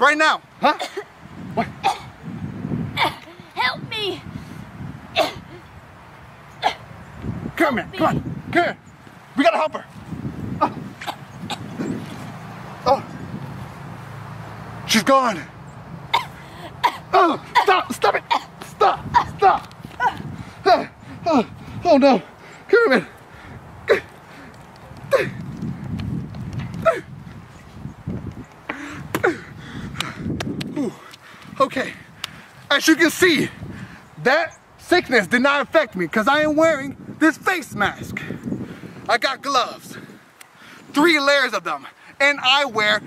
Right now. Huh? What? Help me! Come here. Come on. Come here. We gotta help her. Oh. oh. She's gone. Oh, stop, stop it. Stop, stop. Oh, oh, oh no. Come here, Ooh. Okay, as you can see, that sickness did not affect me because I am wearing this face mask. I got gloves, three layers of them, and I wear